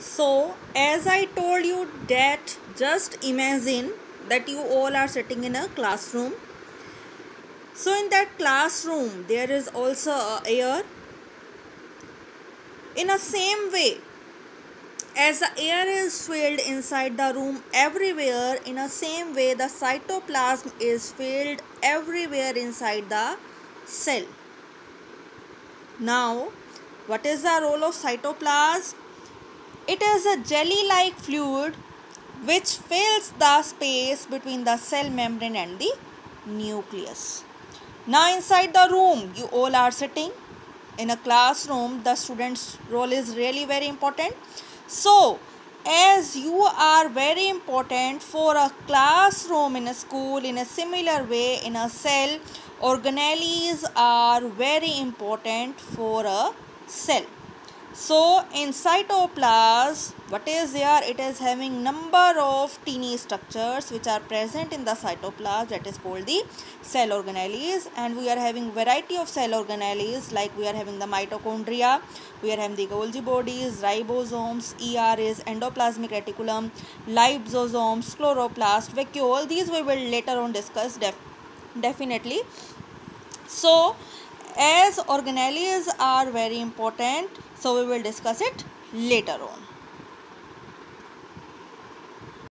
So, as I told you that just imagine that you all are sitting in a classroom. So, in that classroom, there is also air. In a same way, as the air is filled inside the room everywhere, in a same way, the cytoplasm is filled everywhere inside the cell. Now, what is the role of cytoplasm? It is a jelly-like fluid which fills the space between the cell membrane and the nucleus. Now inside the room you all are sitting in a classroom the student's role is really very important. So as you are very important for a classroom in a school in a similar way in a cell organelles are very important for a cell so in cytoplasm what is there? It is having number of teeny structures which are present in the cytoplasm that is called the cell organelles. And we are having variety of cell organelles like we are having the mitochondria we are having the golgi bodies ribosomes er is endoplasmic reticulum lysosomes chloroplast vacuole these we will later on discuss def definitely. So as organelles are very important so we will discuss it later on